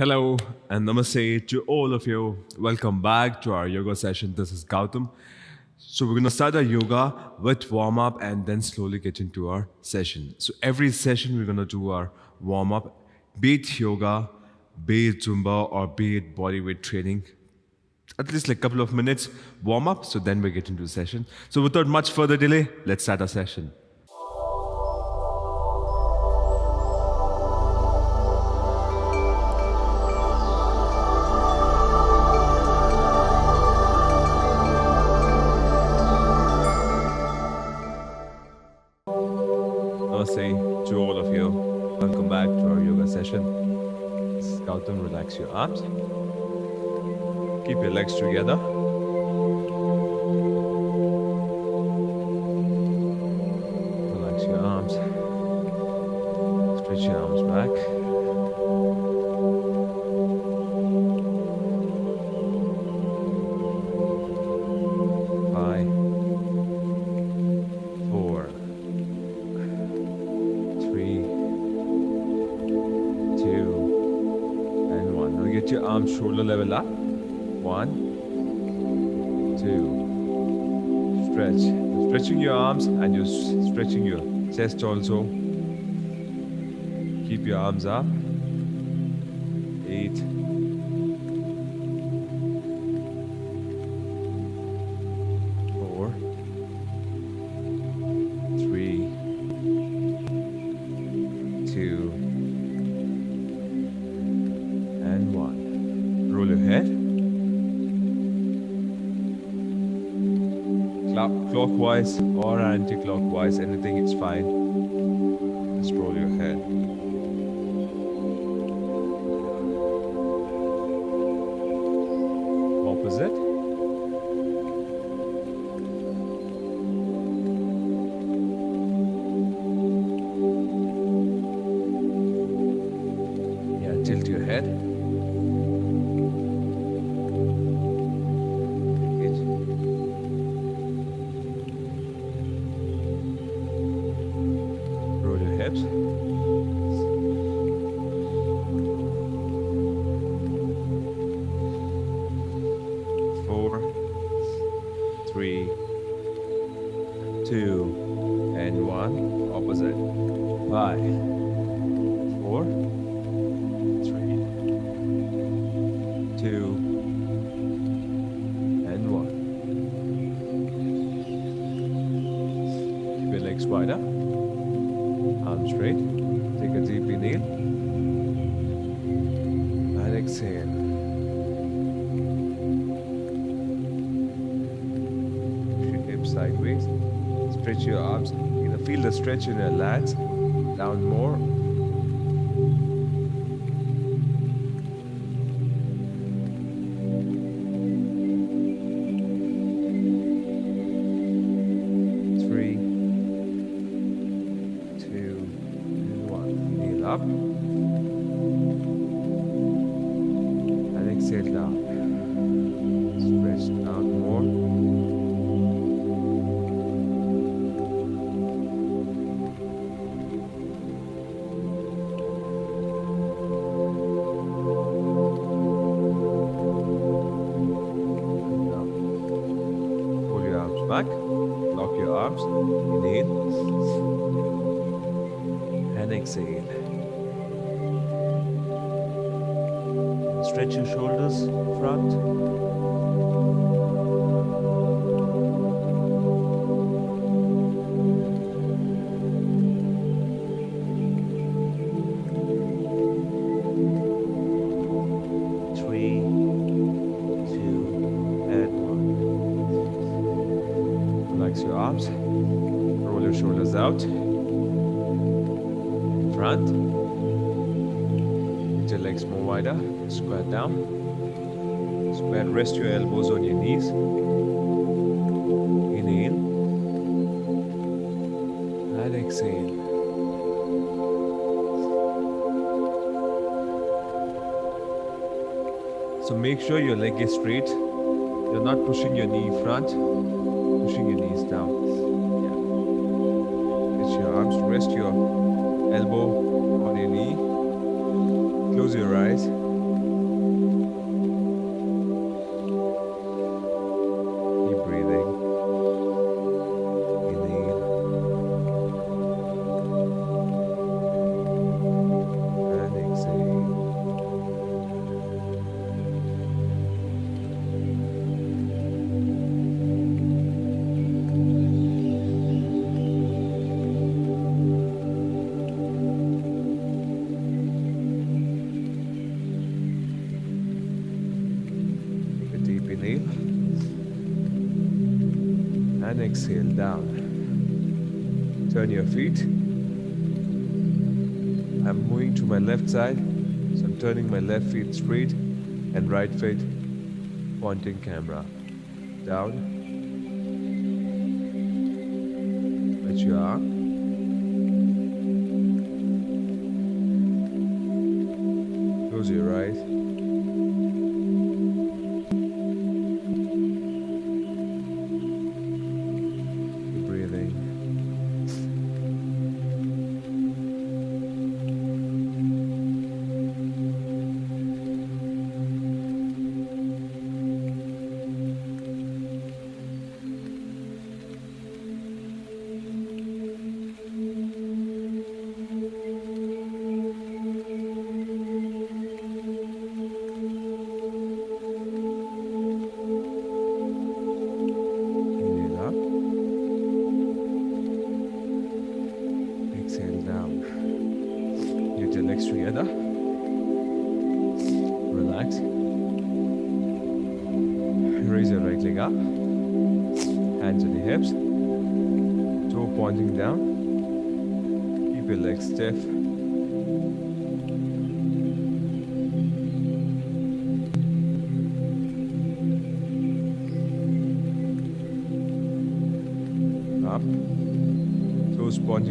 Hello and namaste to all of you. Welcome back to our yoga session. This is Gautham. So, we're going to start our yoga with warm up and then slowly get into our session. So, every session we're going to do our warm up, be it yoga, be it Zumba, or be it body weight training. At least like a couple of minutes warm up, so then we get into the session. So, without much further delay, let's start our session. Together. Arms up. Eight. Four. Three. Two. And one. Roll your head. Clock- clockwise or anti-clockwise, anything is fine. Know, make sure your leg is straight. You're not pushing your knee front, pushing your knees down. Yeah. Your arms to rest your elbow on your knee. Close your eyes. Feet straight and right foot pointing camera down.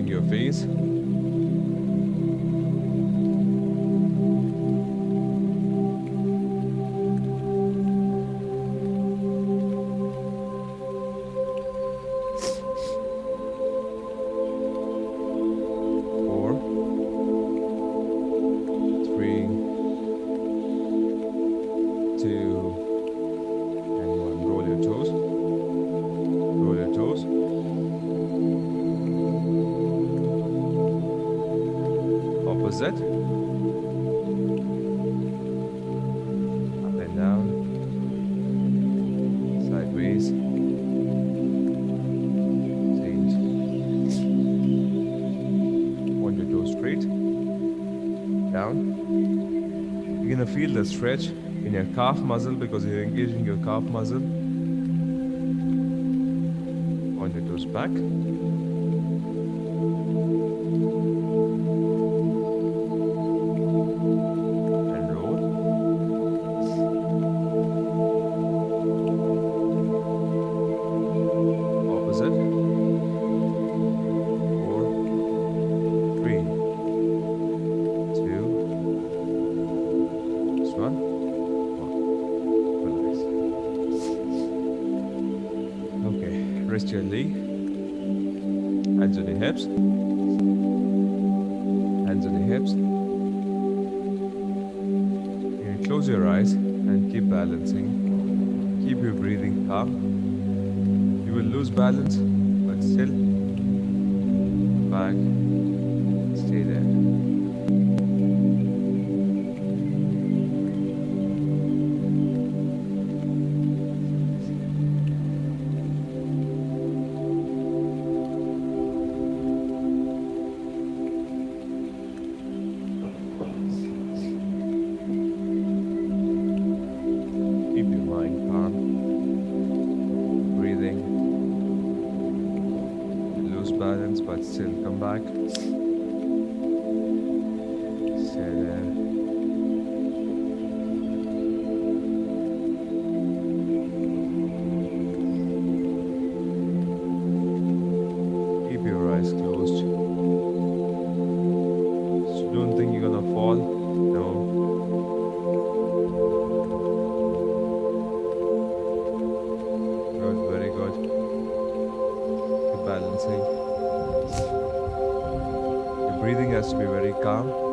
your face. Stretch in your calf muscle because you're engaging your calf muscle. Point the toes back. Lot of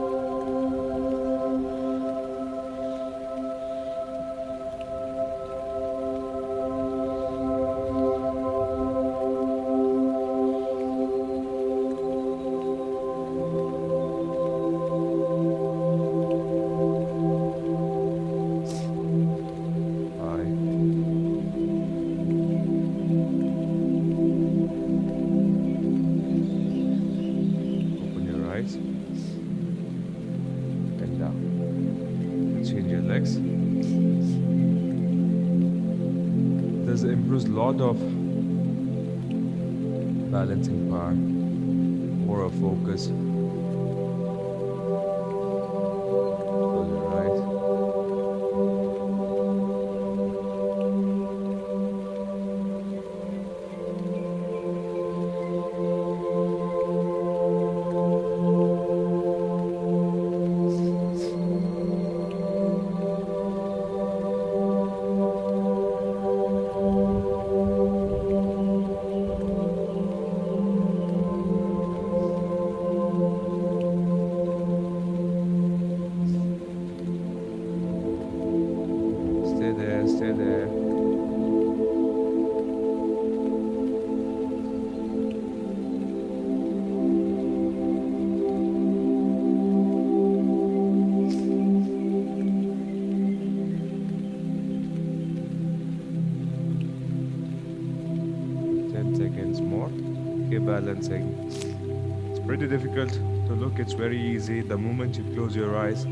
It's pretty difficult to look, it's very easy. The moment you close your eyes,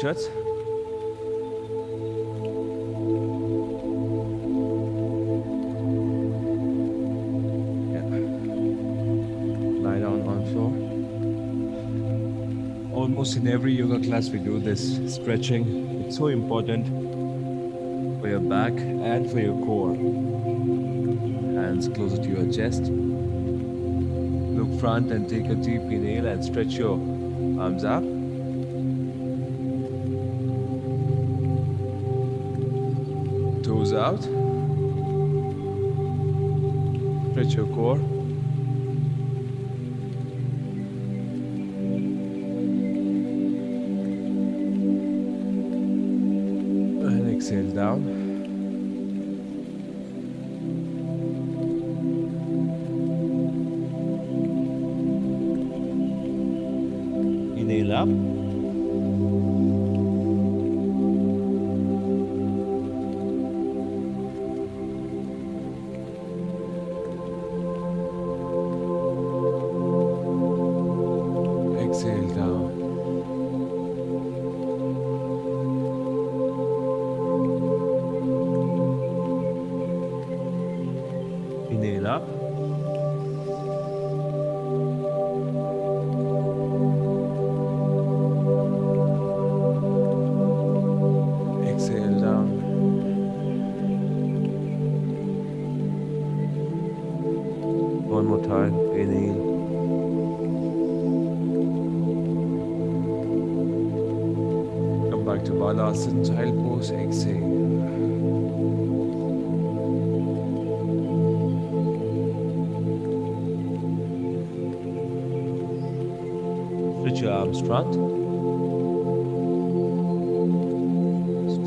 Tuck. Yeah. Lie down on floor. Almost in every yoga class we do this stretching. It's so important for your back and for your core. Hands closer to your chest. Look front and take a deep inhale and stretch your arms up. Out. Stretch your core.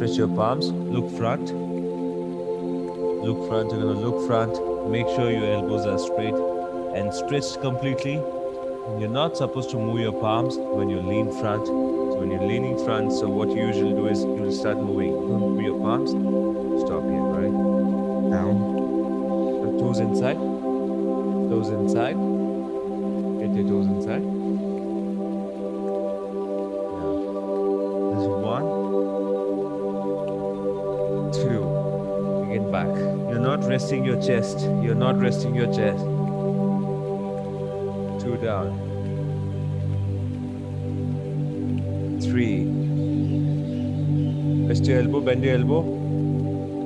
Stretch your palms. Look front. Look front. You're gonna look front. Make sure your elbows are straight and stretched completely. You're not supposed to move your palms when you lean front. So when you're leaning front, so what you usually do is you'll start moving. Don't move your palms. Stop here, right? Down. The toes inside. Toes inside. Chest. You're not resting your chest. Two down. Three. Rest your elbow, bend your elbow.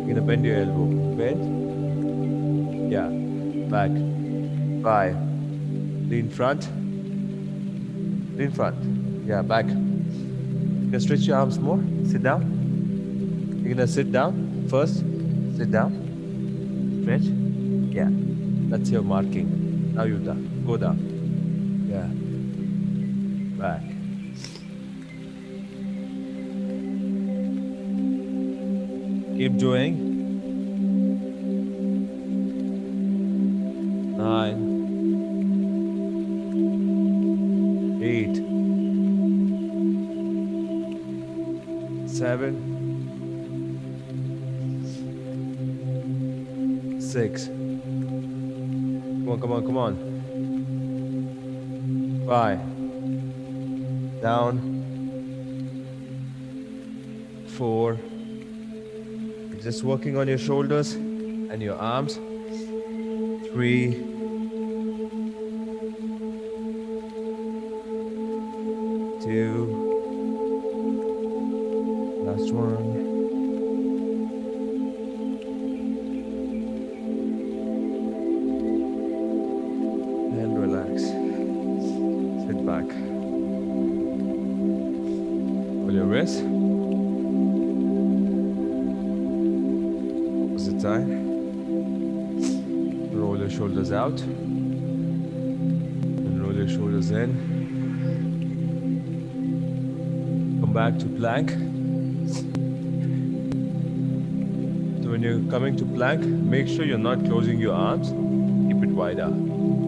You're gonna bend your elbow. Bend. Yeah. Back. Five. Lean front. Lean front. Yeah, back. You can stretch your arms more. Sit down. You're gonna sit down first. Sit down. Yeah. That's your marking. Now you down. Go down. Yeah. Back. Keep doing. Six. Come on, come on, come on. Five. Down. Four. Just working on your shoulders and your arms. Three.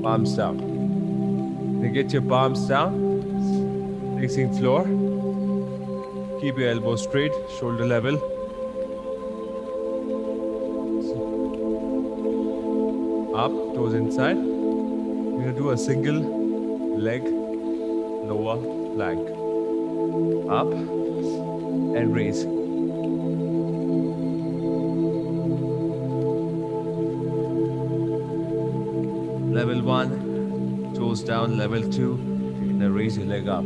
Palms down. Then get your palms down. Facing floor. Keep your elbow straight, shoulder level. Up, toes inside. You're gonna do a single leg lower plank. Up and raise. Level two, you're raise your leg up.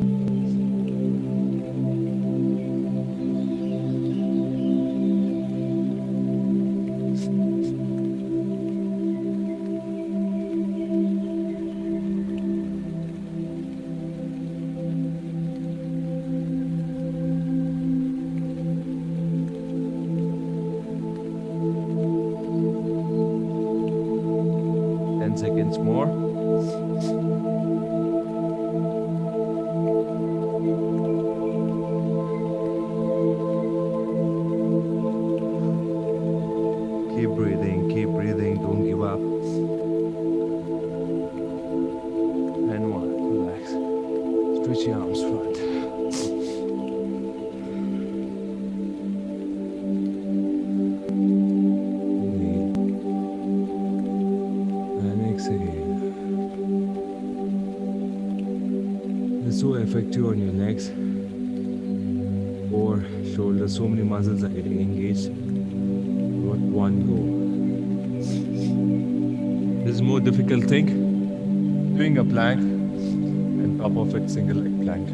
Single leg plank.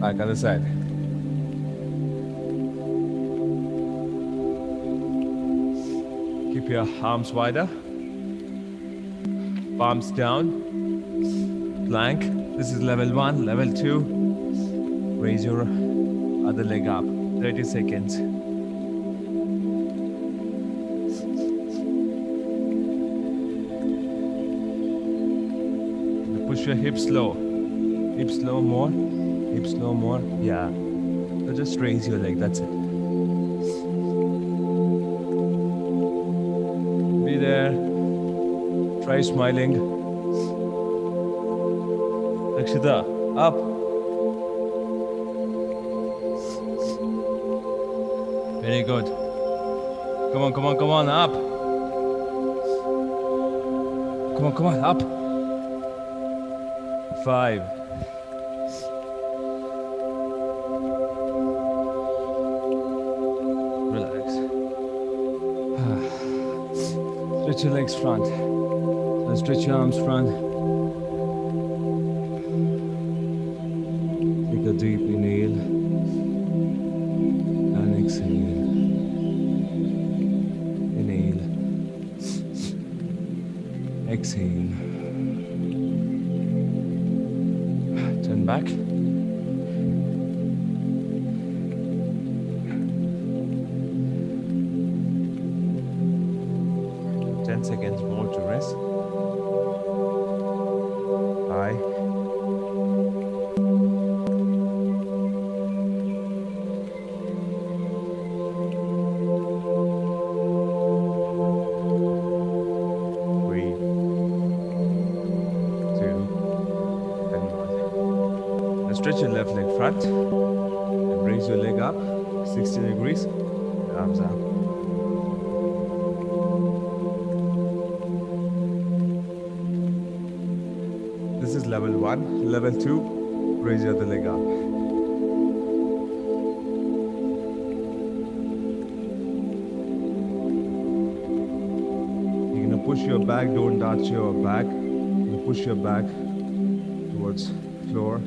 Back other side. Keep your arms wider. Palms down. Plank. This is level one. Level two. Raise your other leg up. 30 seconds. Push your hips low. Hips low more. Hips low more. Yeah. So just raise your leg. That's it. Be there. Try smiling. Lakshita, up. Very good. Come on, come on, come on, up. Come on, come on, up. Five. Stretch your legs front. Now stretch your arms front. Raise your leg up 60 degrees. Arms up. This is level one. Level two, raise your other leg up. You're gonna push your back, don't touch your back. You push your back towards floor.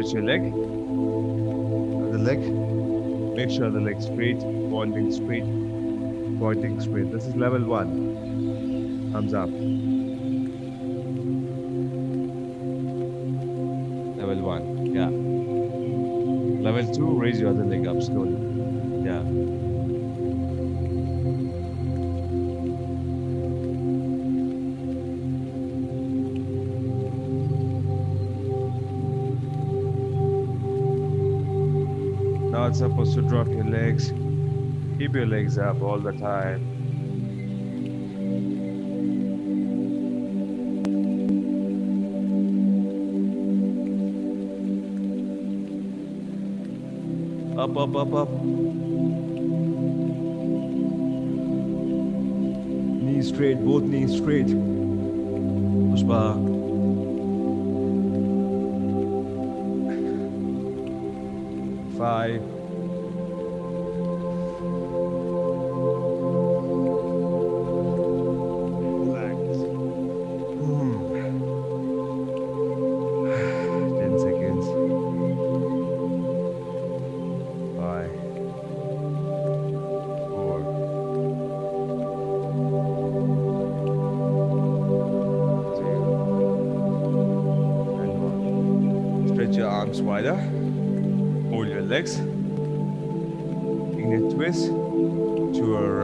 Stretch your leg. Other leg. Make sure the leg straight, pointing straight, pointing straight. This is level one. Thumbs up. Level one, yeah. Level two, raise your other leg up slowly. Supposed to drop your legs. Keep your legs up all the time. Up, up, up, up. Knees straight, both knees straight. Pushpa. Five.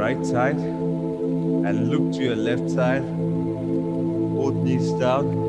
Right side and look to your left side. Both knees down.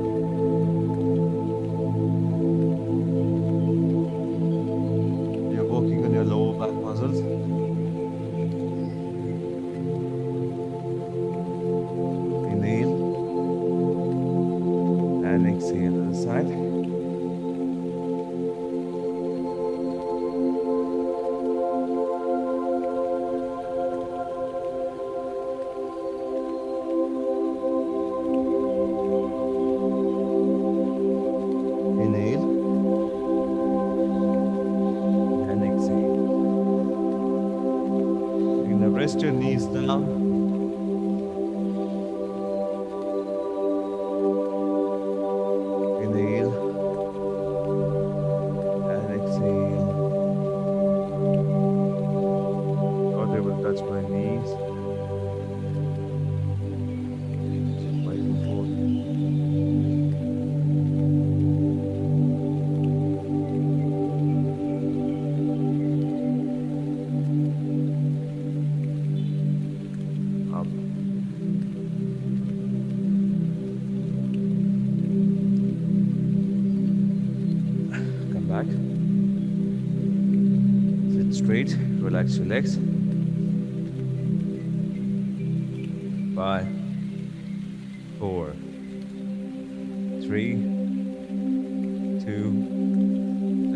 Two,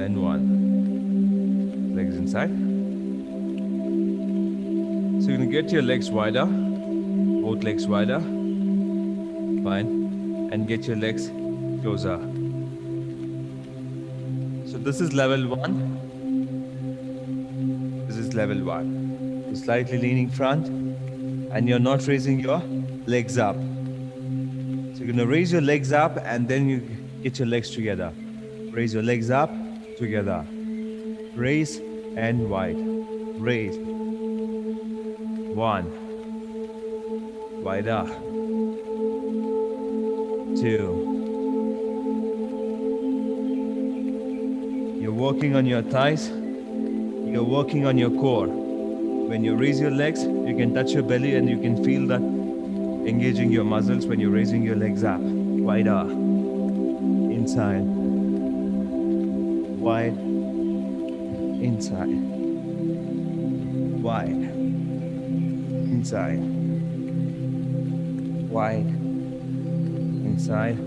and one. Legs inside. So you're gonna get your legs wider, both legs wider. Fine. And get your legs closer. So this is level one. This is level one. So slightly leaning front, and you're not raising your legs up. So you're gonna raise your legs up, and then you get your legs together. Raise your legs up together. Raise and wide. Raise. One. Wider. Two. You're working on your thighs. You're working on your core. When you raise your legs, you can touch your belly and you can feel that engaging your muscles when you're raising your legs up. Wider. Inside. Wide. Inside. Wide. Inside. Wide. Inside.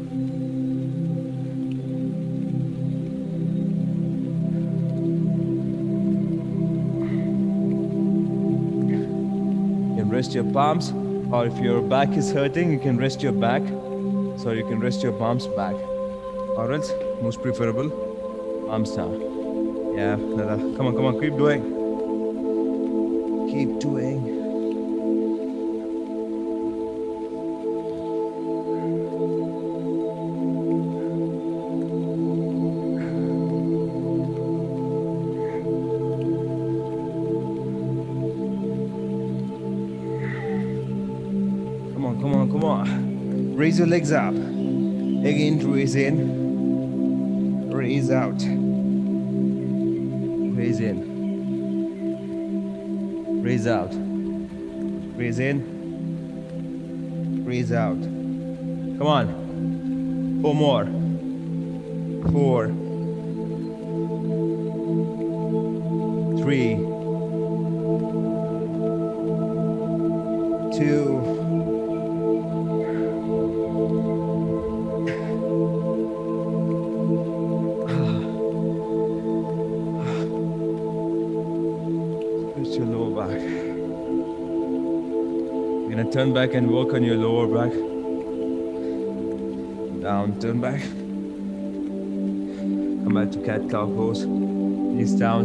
You can rest your palms, or if your back is hurting, you can rest your back. So you can rest your palms back. Or else, most preferable, palms down. Yeah, Dada. Come on, come on, keep doing. Keep doing. Come on, come on, come on. Raise your legs up. Again, raise in. Raise out. In. Raise out. Breathe in. Breathe out. Come on. Four more. Four. Three. Two. Back and work on your lower back. Down, turn back. Come back to cat cow pose. Knees down.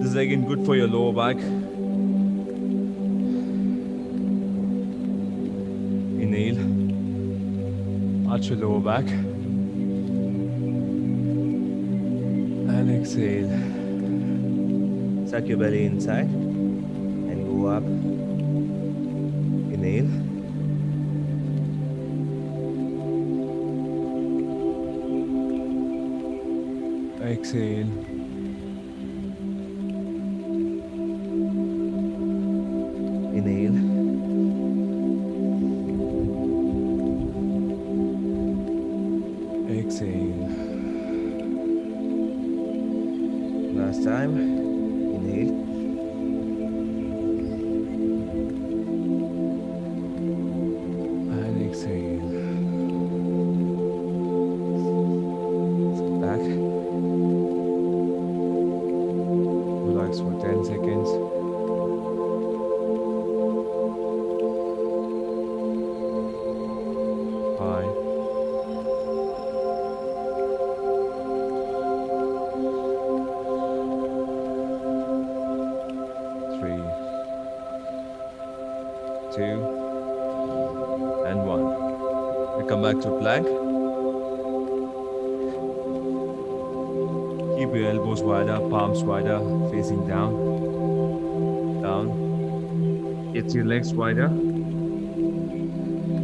This is again good for your lower back. Inhale. Arch your lower back. And exhale. Suck your belly inside up. Inhale. Exhale. To plank. Keep your elbows wider, palms wider, facing down. Down. Get your legs wider.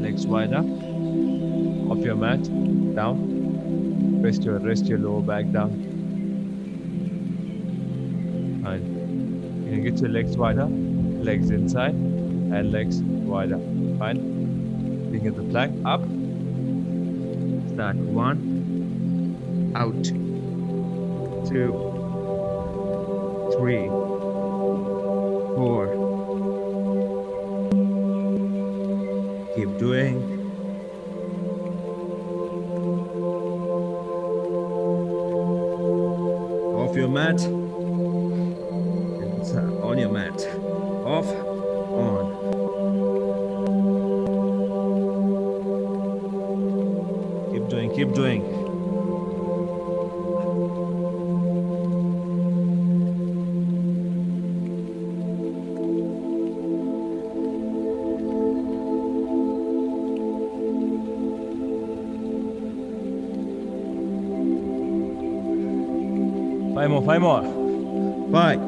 Legs wider. Off your mat. Down. Rest your rest your lower back down. Fine. You can get your legs wider, legs inside, and legs wider. Fine. Being at the plank, up. Start one, out. Two, three, four. Keep doing. Five more, five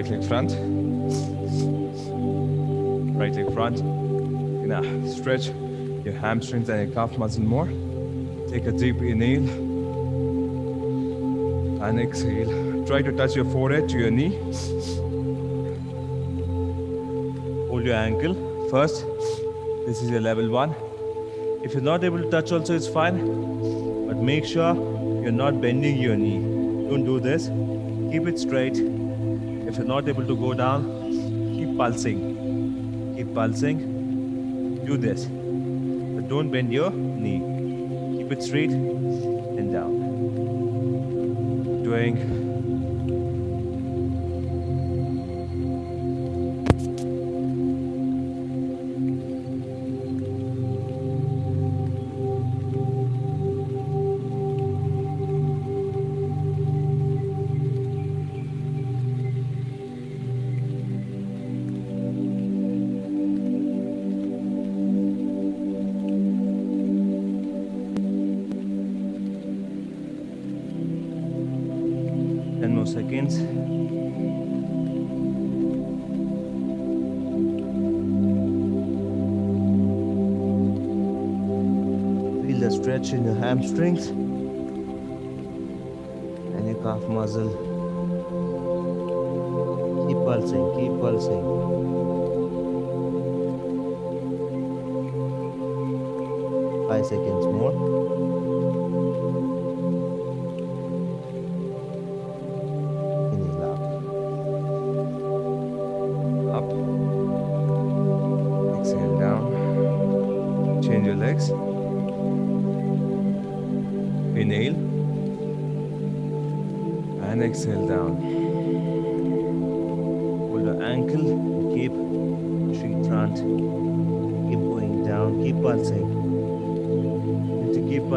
right leg front. Right leg front. Now stretch your hamstrings and your calf muscle more. Take a deep inhale and exhale. Try to touch your forehead to your knee. Hold your ankle first. This is your level one. If you're not able to touch, also it's fine. But make sure you're not bending your knee. Don't do this. Keep it straight. You're not able to go down, keep pulsing. Keep pulsing. Do this. But don't bend your knee. Keep it straight and down. Doing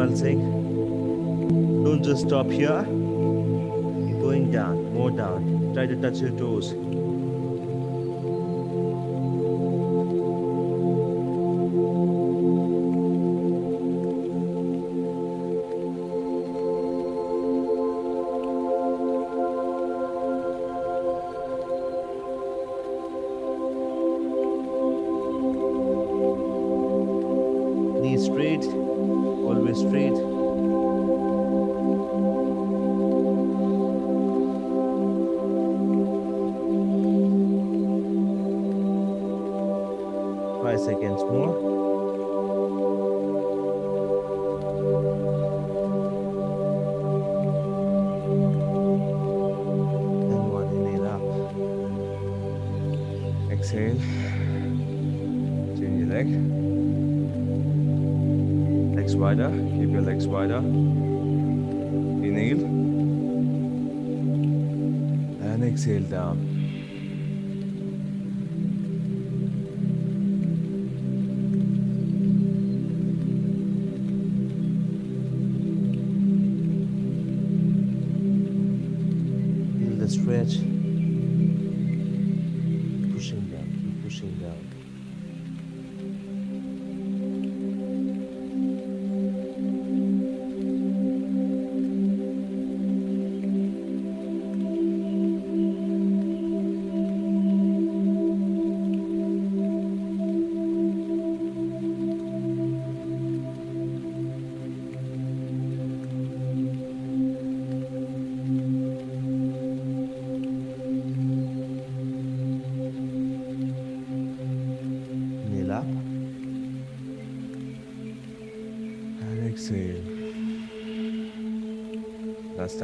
Pulsing. Don't just stop here. Going down, more down. Try to touch your toes.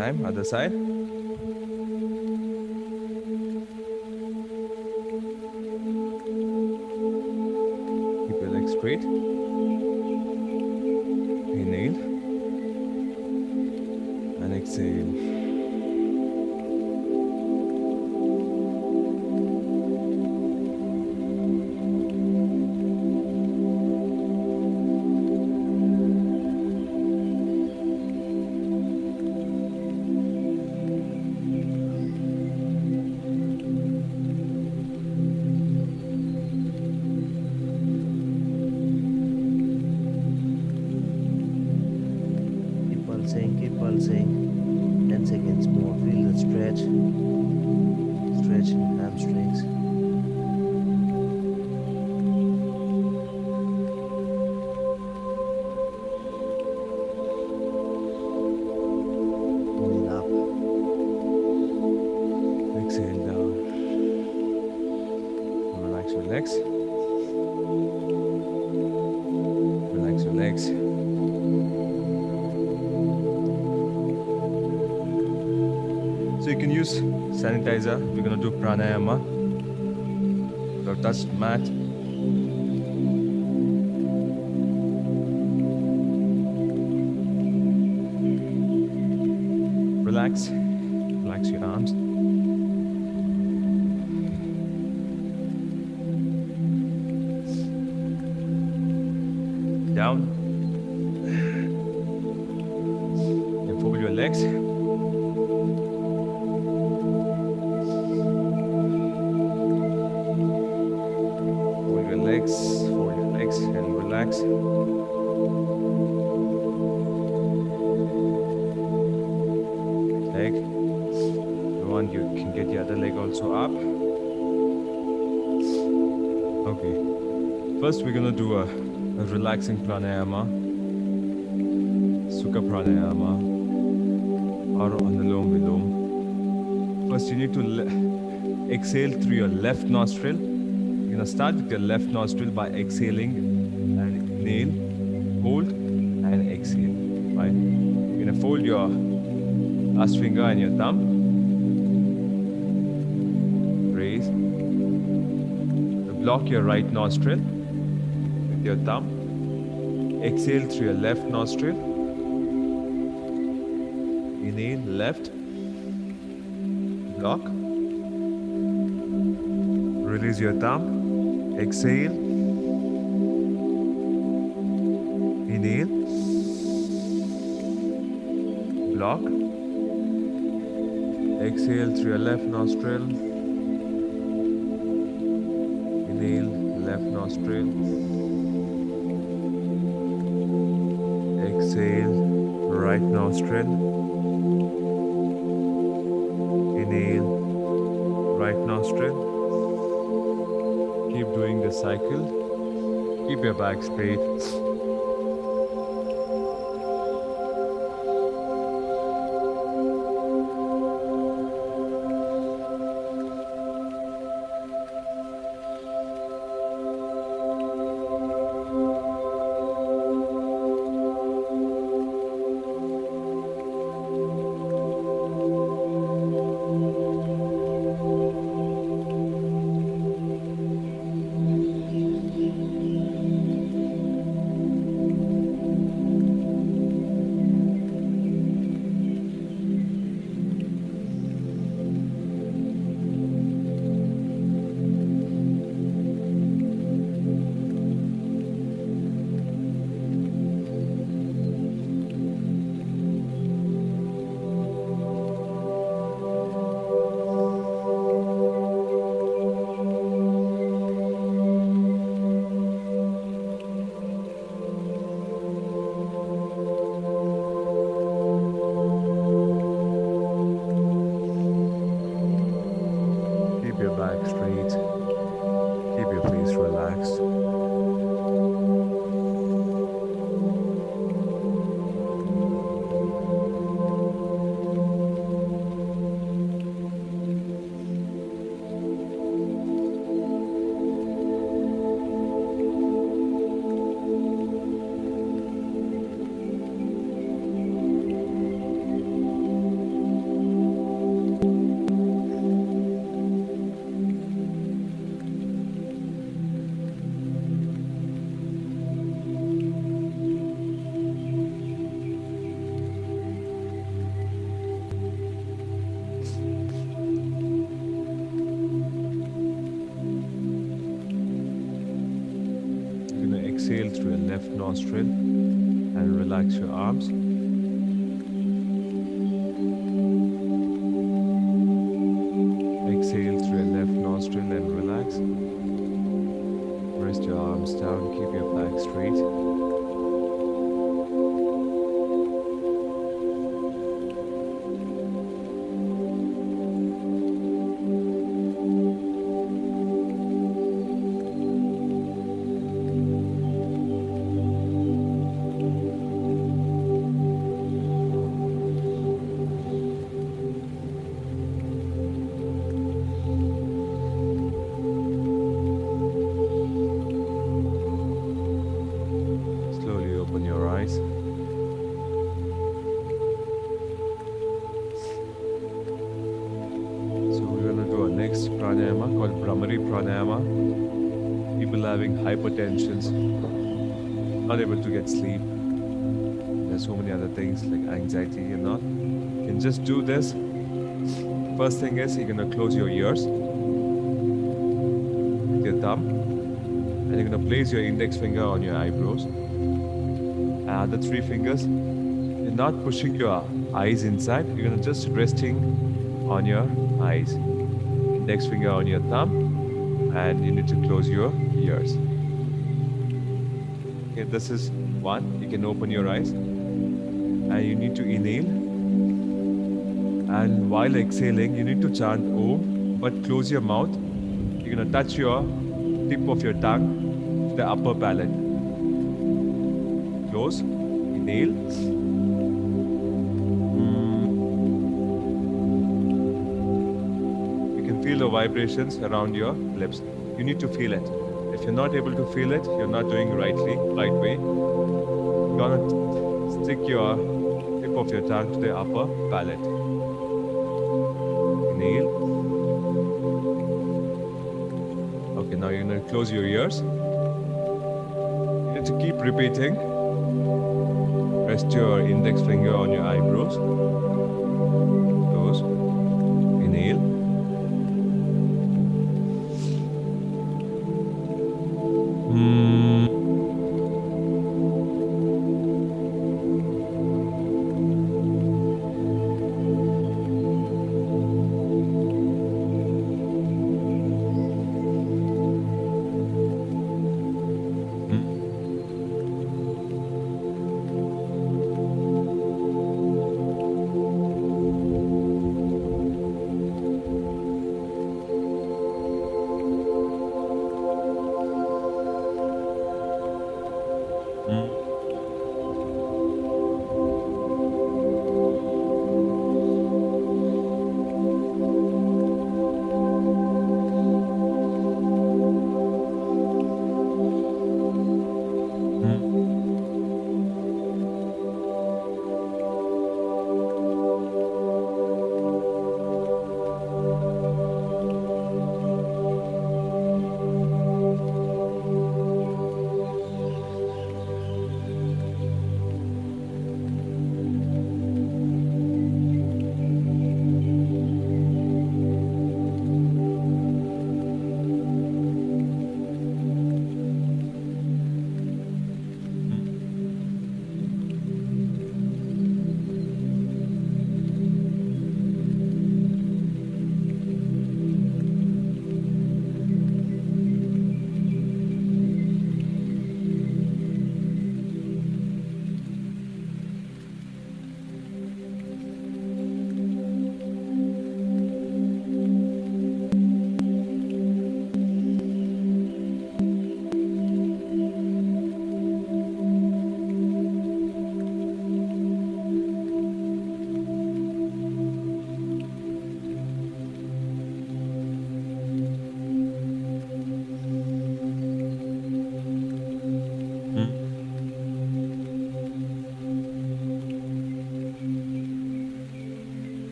Time, other side. Pulsing. 10 seconds more. Feel the stretch. Stretch in hamstrings. So touch relaxing pranayama, Sukha pranayama, or Anulom Vilom. First, you need to le- exhale through your left nostril. You're gonna start with your left nostril by exhaling and inhale, hold, and exhale. Right? You're gonna fold your last finger and your thumb. Raise. Block your right nostril with your thumb. Exhale through your left nostril. Inhale, left. Block. Release your thumb. Exhale. Inhale. Block. Exhale through your left nostril. Inhale, left nostril. Exhale, right nostril. Inhale, right nostril. Keep doing the cycle. Keep your back straight. Nostril and relax your arms. Exhale through your left nostril and relax. Rest your arms down, keep your back straight. There's so many other things like anxiety and all. You can just do this. First thing is you're gonna close your ears with your thumb, and you're gonna place your index finger on your eyebrows. And other three fingers, you're not pushing your eyes inside, you're gonna just resting on your eyes. Index finger on your thumb, and you need to close your ears. Okay, this is one. You can open your eyes, and you need to inhale. And while exhaling, you need to chant Om, but close your mouth. You're gonna touch your tip of your tongue to the upper palate. Close, inhale. Mm. You can feel the vibrations around your lips. You need to feel it. If you're not able to feel it, you're not doing rightly, right way. You're gonna stick your tip of your tongue to the upper palate. Inhale. Okay, now you're gonna close your ears. You need to keep repeating. Rest your index finger on your eyebrows.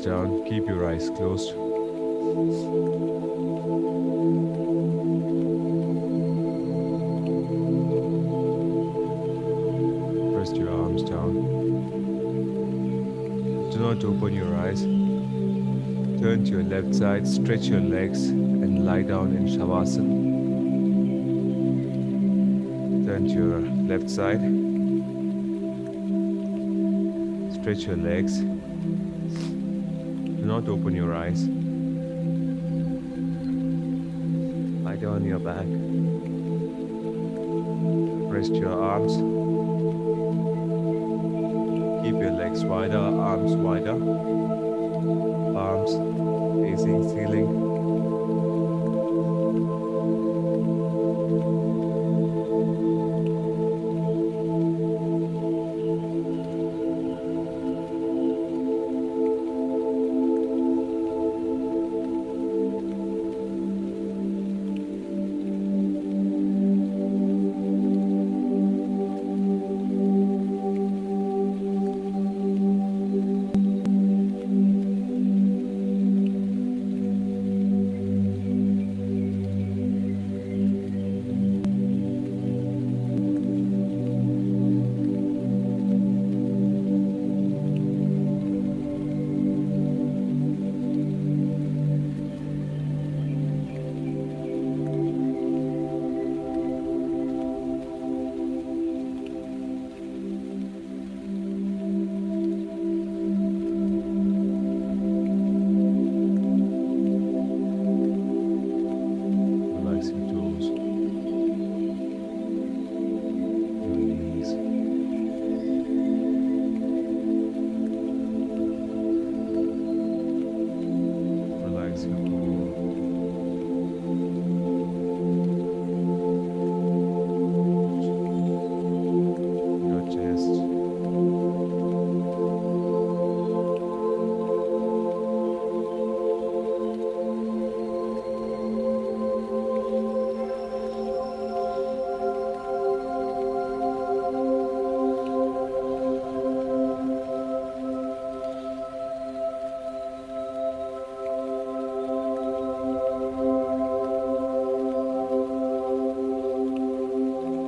Down. Keep your eyes closed. Rest your arms down. Do not open your eyes. Turn to your left side, stretch your legs, and lie down in Shavasana. Turn to your left side. Stretch your legs. Not open your eyes. Lie down on your back. Rest your arms. Keep your legs wider, arms wider.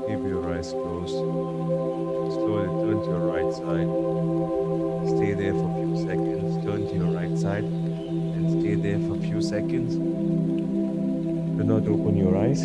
Keep your eyes closed. Slowly turn to your right side. Stay there for a few seconds. Turn to your right side and stay there for a few seconds. Do not open your eyes.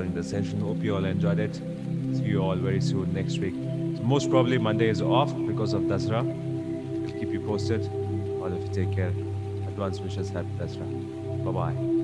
Uh, For joining the session. Hope you all enjoyed it. See you all very soon next week. So most probably Monday is off because of Dasra. We'll keep you posted. All of you take care. Advance wishes. Happy Dasra. Bye bye.